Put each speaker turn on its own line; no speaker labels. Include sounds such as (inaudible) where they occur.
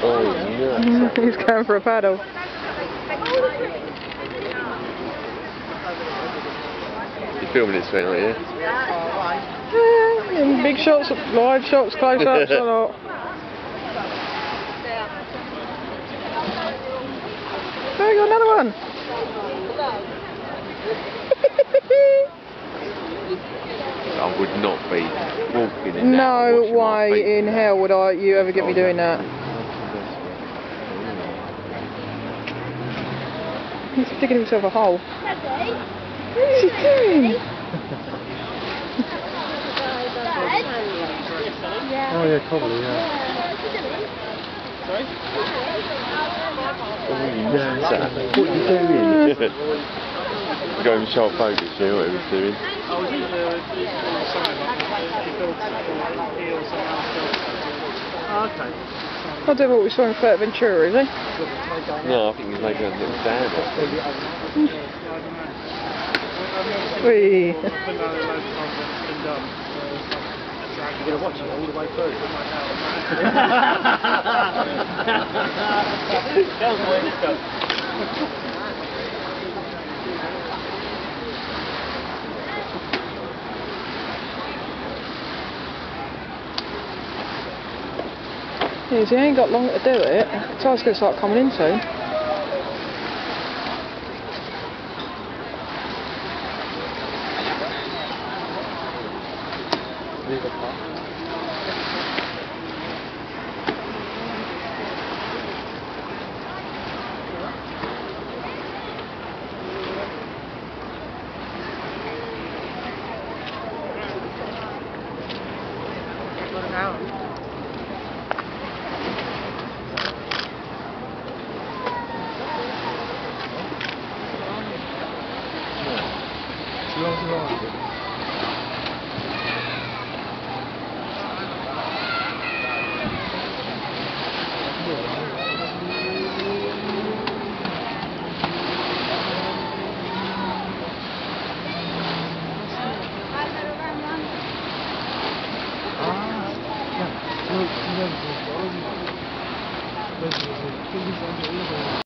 Oh, yeah. (laughs)
He's going for a paddle.
You're filming this thing, aren't you?
Yeah, and big shots, live shots, close ups, a (laughs) lot. There you go, another one. (laughs)
I would not be walking in that
no way in hell would I you ever get me oh, doing that. He's digging himself a hole. What is he doing?
Oh yeah, probably, yeah.
Oh, what are you doing? (laughs) Go in sharp focus, yeah, what he was doing.
I was either something like that. He built it uh, he or someone else built it. Oh, okay.
I do what we saw in Fuerteventura, is he?
No, I think he's making a little dam or something.
Whee.
I've been down there loads of times and it's been done. So it's like, You're going to watch it all the way through. That was (laughs)
he ain't got long to do it. The tide's going to start coming in soon.
longe, longe. Thank you.